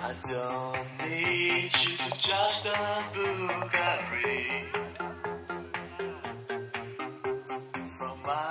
I don't need you to just a book I read. From my